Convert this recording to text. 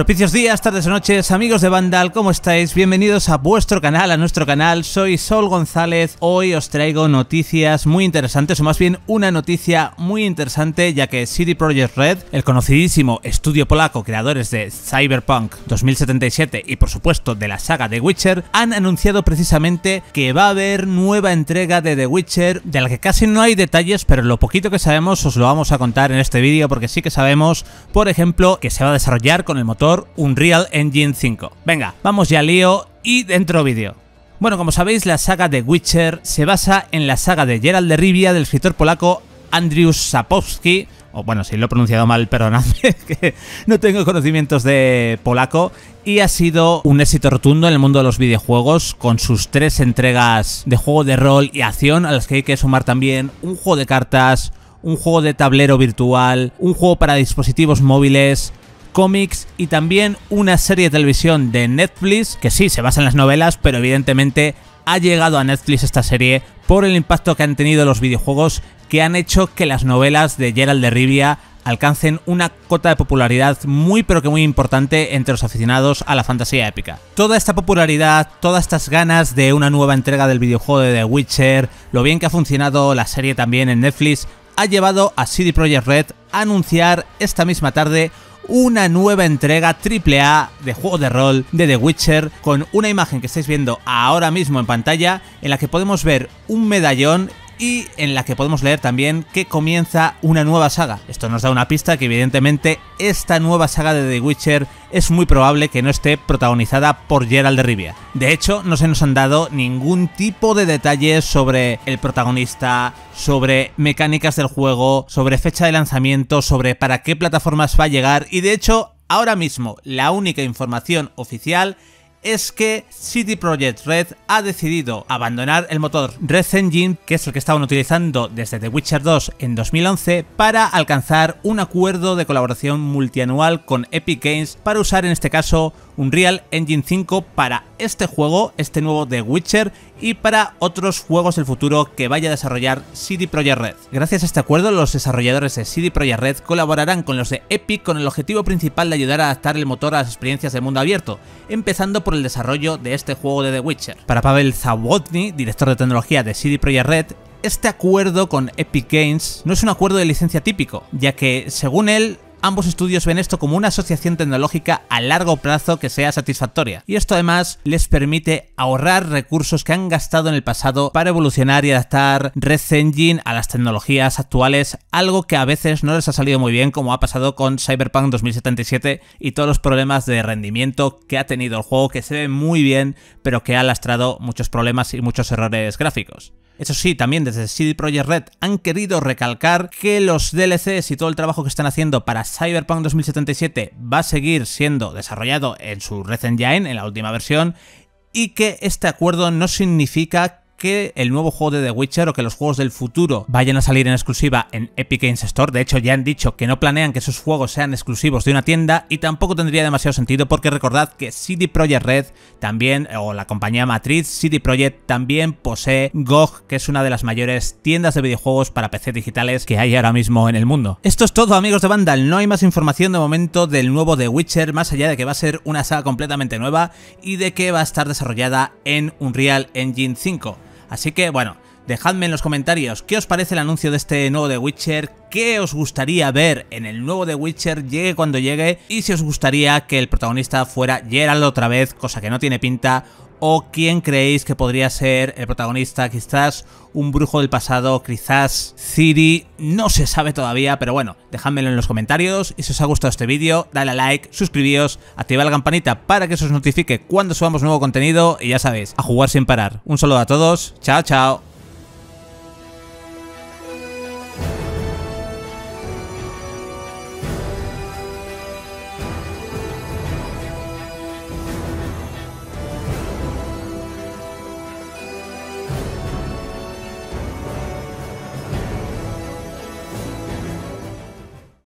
Propicios días, tardes o noches, amigos de Vandal, ¿cómo estáis? Bienvenidos a vuestro canal, a nuestro canal. Soy Sol González. Hoy os traigo noticias muy interesantes, o más bien una noticia muy interesante, ya que CD Projekt Red, el conocidísimo estudio polaco creadores de Cyberpunk 2077 y por supuesto de la saga The Witcher, han anunciado precisamente que va a haber nueva entrega de The Witcher, de la que casi no hay detalles, pero lo poquito que sabemos os lo vamos a contar en este vídeo, porque sí que sabemos, por ejemplo, que se va a desarrollar con el motor Unreal Engine 5. Venga, vamos ya al lío y dentro vídeo. Bueno, como sabéis, la saga de Witcher se basa en la saga de Geralt de Rivia del escritor polaco Andrius Sapowski, o bueno, si lo he pronunciado mal, perdonadme, que no tengo conocimientos de polaco, y ha sido un éxito rotundo en el mundo de los videojuegos, con sus tres entregas de juego de rol y acción, a las que hay que sumar también un juego de cartas, un juego de tablero virtual, un juego para dispositivos móviles, cómics y también una serie de televisión de Netflix que sí se basa en las novelas, pero evidentemente ha llegado a Netflix esta serie por el impacto que han tenido los videojuegos que han hecho que las novelas de Gerald de Rivia alcancen una cota de popularidad muy pero que muy importante entre los aficionados a la fantasía épica. Toda esta popularidad, todas estas ganas de una nueva entrega del videojuego de The Witcher, lo bien que ha funcionado la serie también en Netflix, ha llevado a CD Projekt Red a anunciar esta misma tarde una nueva entrega AAA de juego de rol de The Witcher con una imagen que estáis viendo ahora mismo en pantalla en la que podemos ver un medallón y en la que podemos leer también que comienza una nueva saga. Esto nos da una pista que evidentemente esta nueva saga de The Witcher es muy probable que no esté protagonizada por Gerald de. De hecho, no se nos han dado ningún tipo de detalles sobre el protagonista, sobre mecánicas del juego, sobre fecha de lanzamiento, sobre para qué plataformas va a llegar y de hecho, ahora mismo la única información oficial es que CD Projekt Red ha decidido abandonar el motor Red Engine, que es el que estaban utilizando desde The Witcher 2 en 2011, para alcanzar un acuerdo de colaboración multianual con Epic Games para usar en este caso Unreal Engine 5 para este juego, este nuevo The Witcher y para otros juegos del futuro que vaya a desarrollar CD Projekt Red. Gracias a este acuerdo, los desarrolladores de CD Projekt Red colaborarán con los de Epic con el objetivo principal de ayudar a adaptar el motor a las experiencias del mundo abierto, empezando por el desarrollo de este juego de The Witcher. Para Pavel Zawodny, director de tecnología de CD Projekt Red, este acuerdo con Epic Games no es un acuerdo de licencia típico, ya que, según él, ambos estudios ven esto como una asociación tecnológica a largo plazo que sea satisfactoria. Y esto además les permite ahorrar recursos que han gastado en el pasado para evolucionar y adaptar Red Engine a las tecnologías actuales, algo que a veces no les ha salido muy bien como ha pasado con Cyberpunk 2077 y todos los problemas de rendimiento que ha tenido el juego que se ve muy bien pero que ha lastrado muchos problemas y muchos errores gráficos. Eso sí, también desde CD Projekt Red han querido recalcar que los DLCs y todo el trabajo que están haciendo para Cyberpunk 2077 va a seguir siendo desarrollado en su Red Engine, en la última versión, y que este acuerdo no significa que el nuevo juego de The Witcher o que los juegos del futuro vayan a salir en exclusiva en Epic Games Store. De hecho, ya han dicho que no planean que esos juegos sean exclusivos de una tienda y tampoco tendría demasiado sentido porque recordad que CD Projekt Red también, o la compañía matriz CD Projekt también posee GOG, que es una de las mayores tiendas de videojuegos para PC digitales que hay ahora mismo en el mundo. Esto es todo amigos de Vandal, no hay más información de momento del nuevo The Witcher, más allá de que va a ser una saga completamente nueva y de que va a estar desarrollada en Unreal Engine 5. Así que bueno, dejadme en los comentarios qué os parece el anuncio de este nuevo The Witcher, qué os gustaría ver en el nuevo The Witcher, llegue cuando llegue, y si os gustaría que el protagonista fuera Geralt otra vez, cosa que no tiene pinta, o quién creéis que podría ser el protagonista, quizás un brujo del pasado, quizás Ciri, no se sabe todavía, pero bueno, dejádmelo en los comentarios. Y si os ha gustado este vídeo, dale a like, suscribíos, activad la campanita para que se os notifique cuando subamos nuevo contenido. Y ya sabéis, a jugar sin parar. Un saludo a todos, chao chao.